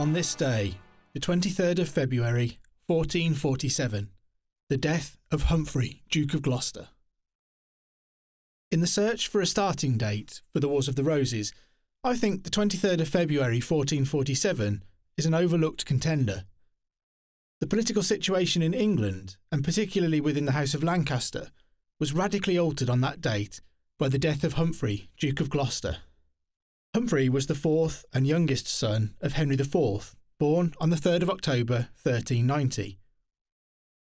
On this day, the 23rd of February, 1447, the death of Humphrey, Duke of Gloucester. In the search for a starting date for the Wars of the Roses, I think the 23rd of February 1447 is an overlooked contender. The political situation in England, and particularly within the House of Lancaster, was radically altered on that date by the death of Humphrey, Duke of Gloucester. Humphrey was the fourth and youngest son of Henry IV, born on the 3rd of October 1390.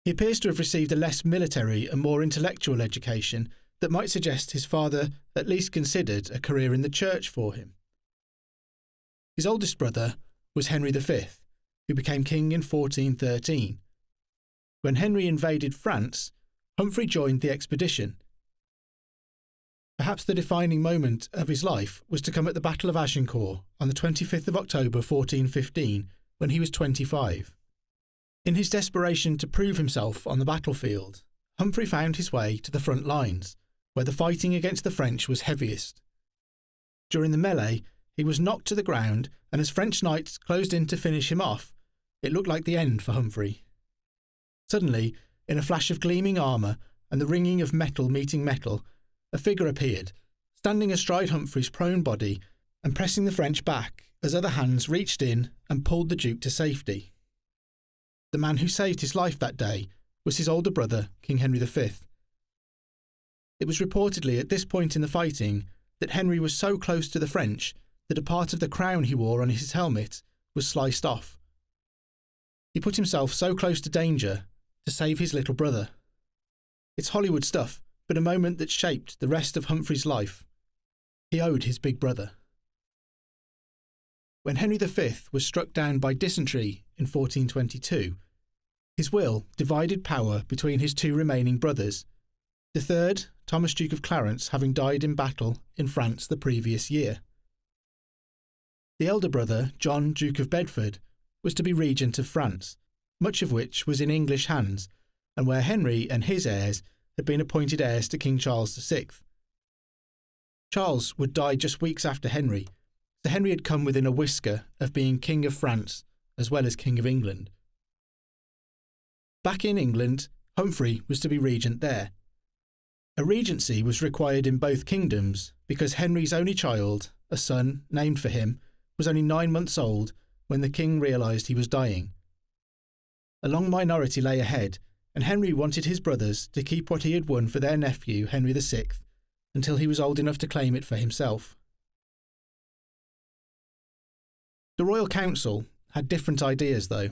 He appears to have received a less military and more intellectual education that might suggest his father at least considered a career in the church for him. His oldest brother was Henry V, who became king in 1413. When Henry invaded France, Humphrey joined the expedition Perhaps the defining moment of his life was to come at the Battle of Agincourt on the 25th of October 1415 when he was 25. In his desperation to prove himself on the battlefield, Humphrey found his way to the front lines, where the fighting against the French was heaviest. During the melee, he was knocked to the ground, and as French knights closed in to finish him off, it looked like the end for Humphrey. Suddenly, in a flash of gleaming armour and the ringing of metal meeting metal, a figure appeared, standing astride Humphrey's prone body and pressing the French back as other hands reached in and pulled the Duke to safety. The man who saved his life that day was his older brother, King Henry V. It was reportedly at this point in the fighting that Henry was so close to the French that a part of the crown he wore on his helmet was sliced off. He put himself so close to danger to save his little brother. It's Hollywood stuff, but a moment that shaped the rest of Humphrey's life. He owed his big brother. When Henry V was struck down by dysentery in 1422, his will divided power between his two remaining brothers, the third, Thomas Duke of Clarence, having died in battle in France the previous year. The elder brother, John, Duke of Bedford, was to be regent of France, much of which was in English hands, and where Henry and his heirs had been appointed heirs to King Charles VI. Charles would die just weeks after Henry, so Henry had come within a whisker of being King of France as well as King of England. Back in England, Humphrey was to be regent there. A regency was required in both kingdoms because Henry's only child, a son named for him, was only nine months old when the king realised he was dying. A long minority lay ahead, and Henry wanted his brothers to keep what he had won for their nephew, Henry VI, until he was old enough to claim it for himself. The Royal Council had different ideas, though.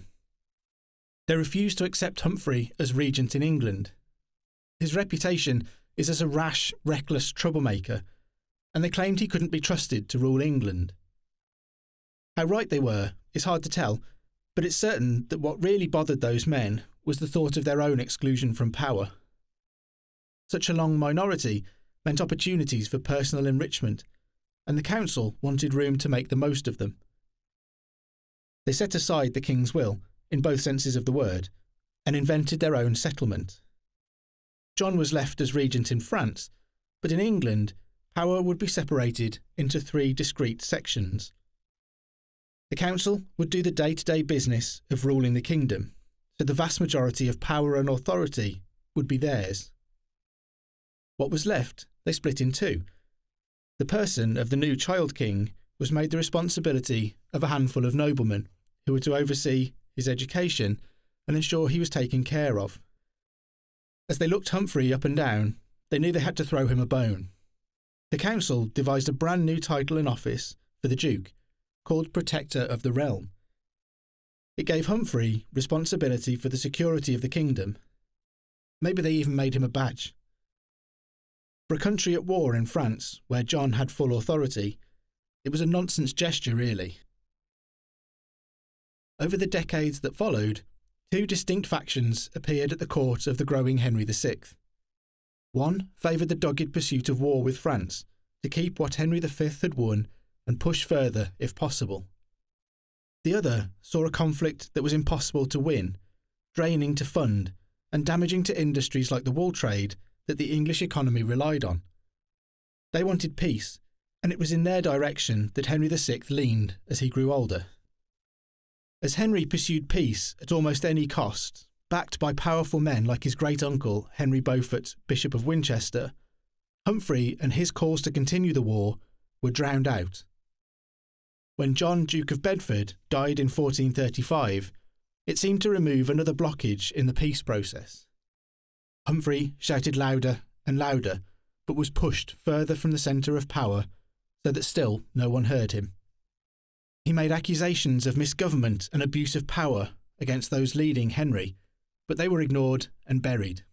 They refused to accept Humphrey as regent in England. His reputation is as a rash, reckless troublemaker, and they claimed he couldn't be trusted to rule England. How right they were is hard to tell, but it's certain that what really bothered those men was the thought of their own exclusion from power. Such a long minority meant opportunities for personal enrichment, and the council wanted room to make the most of them. They set aside the king's will, in both senses of the word, and invented their own settlement. John was left as regent in France, but in England, power would be separated into three discrete sections. The council would do the day to day business of ruling the kingdom, so the vast majority of power and authority would be theirs. What was left, they split in two. The person of the new child king was made the responsibility of a handful of noblemen who were to oversee his education and ensure he was taken care of. As they looked Humphrey up and down, they knew they had to throw him a bone. The council devised a brand new title and office for the Duke, called Protector of the Realm. It gave Humphrey responsibility for the security of the kingdom. Maybe they even made him a badge. For a country at war in France, where John had full authority, it was a nonsense gesture, really. Over the decades that followed, two distinct factions appeared at the court of the growing Henry VI. One favoured the dogged pursuit of war with France to keep what Henry V had won and push further if possible. The other saw a conflict that was impossible to win, draining to fund, and damaging to industries like the wool trade that the English economy relied on. They wanted peace, and it was in their direction that Henry VI leaned as he grew older. As Henry pursued peace at almost any cost, backed by powerful men like his great uncle, Henry Beaufort, Bishop of Winchester, Humphrey and his calls to continue the war were drowned out. When John, Duke of Bedford, died in 1435, it seemed to remove another blockage in the peace process. Humphrey shouted louder and louder, but was pushed further from the centre of power so that still no one heard him. He made accusations of misgovernment and abuse of power against those leading Henry, but they were ignored and buried.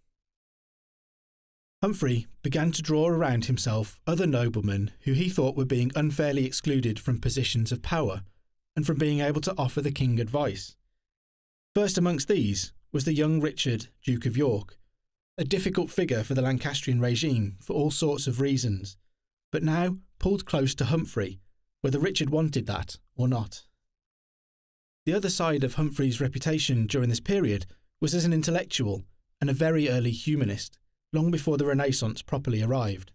Humphrey began to draw around himself other noblemen who he thought were being unfairly excluded from positions of power and from being able to offer the king advice. First amongst these was the young Richard, Duke of York, a difficult figure for the Lancastrian regime for all sorts of reasons, but now pulled close to Humphrey, whether Richard wanted that or not. The other side of Humphrey's reputation during this period was as an intellectual and a very early humanist, long before the Renaissance properly arrived.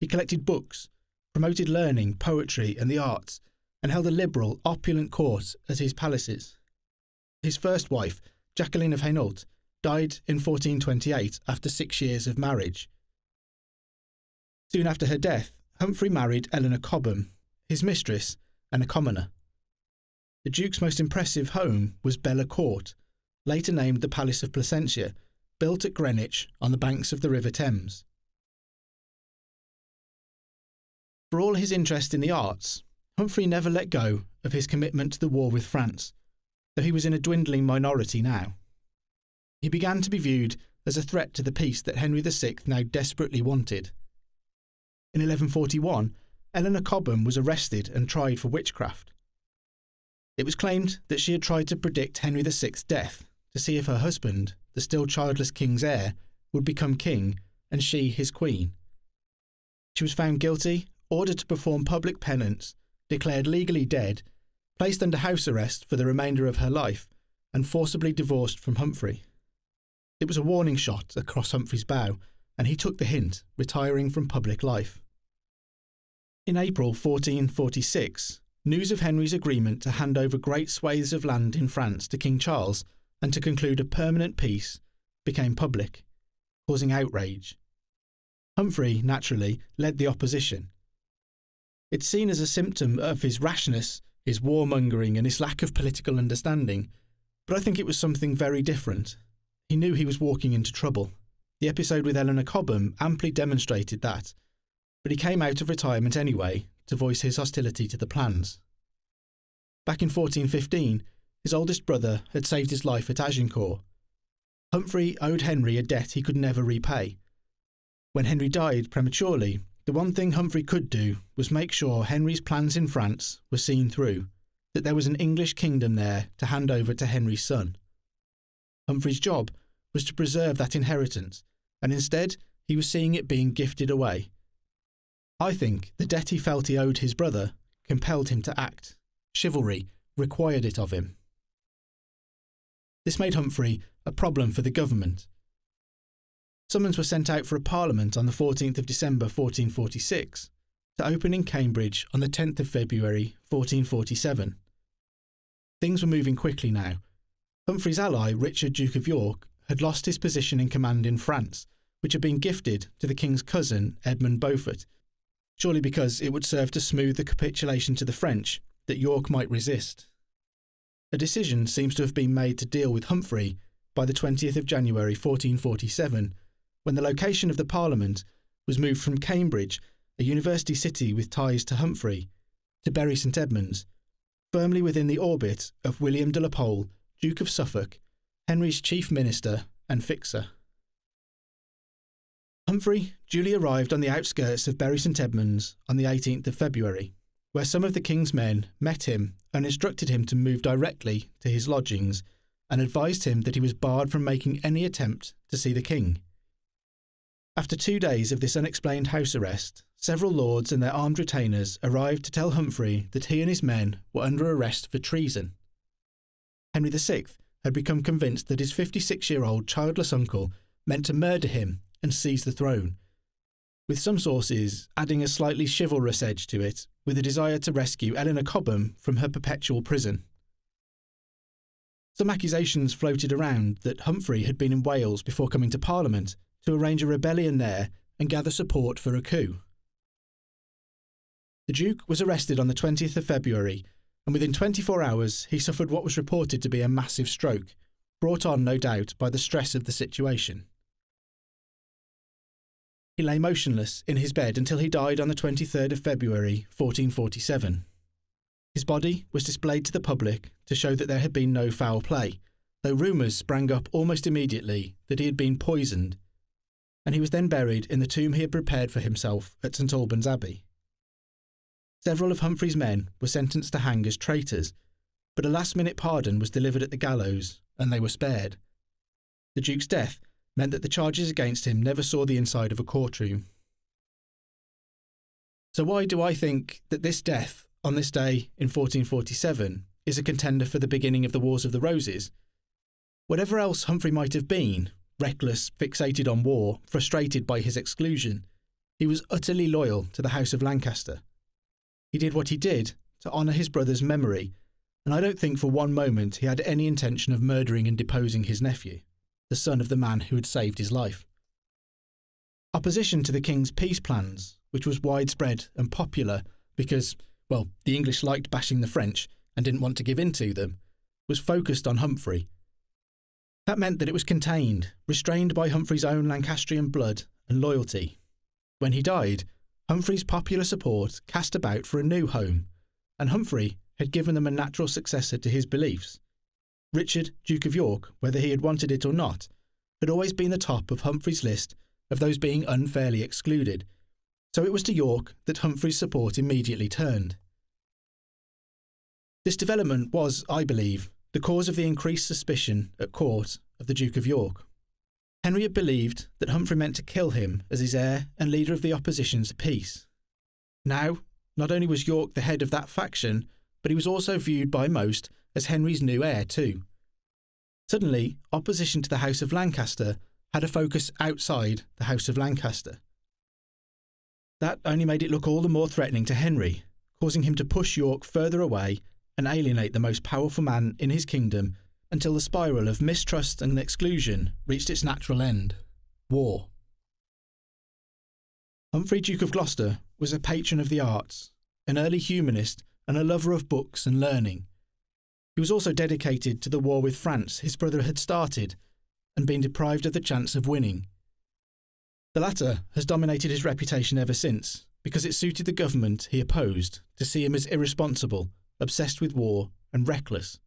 He collected books, promoted learning, poetry, and the arts, and held a liberal, opulent court at his palaces. His first wife, Jacqueline of Hainault, died in 1428 after six years of marriage. Soon after her death, Humphrey married Eleanor Cobham, his mistress, and a commoner. The Duke's most impressive home was Bella Court, later named the Palace of Placentia, built at Greenwich on the banks of the River Thames. For all his interest in the arts, Humphrey never let go of his commitment to the war with France, though he was in a dwindling minority now. He began to be viewed as a threat to the peace that Henry VI now desperately wanted. In 1141, Eleanor Cobham was arrested and tried for witchcraft. It was claimed that she had tried to predict Henry VI's death to see if her husband, the still childless king's heir, would become king and she his queen. She was found guilty, ordered to perform public penance, declared legally dead, placed under house arrest for the remainder of her life, and forcibly divorced from Humphrey. It was a warning shot across Humphrey's bow, and he took the hint, retiring from public life. In April 1446, news of Henry's agreement to hand over great swathes of land in France to King Charles and to conclude a permanent peace became public, causing outrage. Humphrey, naturally, led the opposition. It's seen as a symptom of his rashness, his warmongering, and his lack of political understanding, but I think it was something very different. He knew he was walking into trouble. The episode with Eleanor Cobham amply demonstrated that, but he came out of retirement anyway to voice his hostility to the plans. Back in 1415, his oldest brother had saved his life at Agincourt. Humphrey owed Henry a debt he could never repay. When Henry died prematurely, the one thing Humphrey could do was make sure Henry's plans in France were seen through, that there was an English kingdom there to hand over to Henry's son. Humphrey's job was to preserve that inheritance, and instead he was seeing it being gifted away. I think the debt he felt he owed his brother compelled him to act. Chivalry required it of him. This made Humphrey a problem for the government. Summons were sent out for a parliament on the 14th of December 1446 to open in Cambridge on the 10th of February 1447. Things were moving quickly now. Humphrey's ally, Richard, Duke of York, had lost his position in command in France, which had been gifted to the king's cousin, Edmund Beaufort, surely because it would serve to smooth the capitulation to the French that York might resist. A decision seems to have been made to deal with Humphrey by the 20th of January 1447, when the location of the Parliament was moved from Cambridge, a university city with ties to Humphrey, to Bury St Edmunds, firmly within the orbit of William de la Pole, Duke of Suffolk, Henry's chief minister and fixer. Humphrey duly arrived on the outskirts of Bury St Edmunds on the 18th of February, where some of the king's men met him and instructed him to move directly to his lodgings and advised him that he was barred from making any attempt to see the king. After two days of this unexplained house arrest, several lords and their armed retainers arrived to tell Humphrey that he and his men were under arrest for treason. Henry VI had become convinced that his 56 year old childless uncle meant to murder him and seize the throne, with some sources adding a slightly chivalrous edge to it, with a desire to rescue Eleanor Cobham from her perpetual prison. Some accusations floated around that Humphrey had been in Wales before coming to Parliament to arrange a rebellion there and gather support for a coup. The Duke was arrested on the 20th of February, and within 24 hours he suffered what was reported to be a massive stroke, brought on, no doubt, by the stress of the situation. He lay motionless in his bed until he died on the 23rd of February, 1447. His body was displayed to the public to show that there had been no foul play, though rumours sprang up almost immediately that he had been poisoned, and he was then buried in the tomb he had prepared for himself at St Albans Abbey. Several of Humphrey's men were sentenced to hang as traitors, but a last minute pardon was delivered at the gallows, and they were spared. The Duke's death meant that the charges against him never saw the inside of a courtroom. So, why do I think that this death on this day in 1447 is a contender for the beginning of the Wars of the Roses. Whatever else Humphrey might have been, reckless, fixated on war, frustrated by his exclusion, he was utterly loyal to the House of Lancaster. He did what he did to honour his brother's memory, and I don't think for one moment he had any intention of murdering and deposing his nephew, the son of the man who had saved his life. Opposition to the king's peace plans, which was widespread and popular because well, the English liked bashing the French and didn't want to give in to them, was focused on Humphrey. That meant that it was contained, restrained by Humphrey's own Lancastrian blood and loyalty. When he died, Humphrey's popular support cast about for a new home, and Humphrey had given them a natural successor to his beliefs. Richard, Duke of York, whether he had wanted it or not, had always been the top of Humphrey's list of those being unfairly excluded, so it was to York that Humphrey's support immediately turned. This development was, I believe, the cause of the increased suspicion at court of the Duke of York. Henry had believed that Humphrey meant to kill him as his heir and leader of the opposition to peace. Now, not only was York the head of that faction, but he was also viewed by most as Henry's new heir too. Suddenly, opposition to the House of Lancaster had a focus outside the House of Lancaster. That only made it look all the more threatening to Henry, causing him to push York further away and alienate the most powerful man in his kingdom until the spiral of mistrust and exclusion reached its natural end war. Humphrey, Duke of Gloucester, was a patron of the arts, an early humanist, and a lover of books and learning. He was also dedicated to the war with France his brother had started and been deprived of the chance of winning. The latter has dominated his reputation ever since because it suited the government he opposed to see him as irresponsible obsessed with war, and reckless.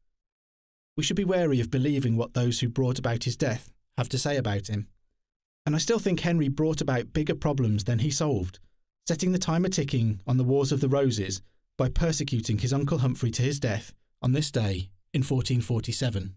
We should be wary of believing what those who brought about his death have to say about him. And I still think Henry brought about bigger problems than he solved, setting the timer ticking on the Wars of the Roses by persecuting his uncle Humphrey to his death on this day in 1447.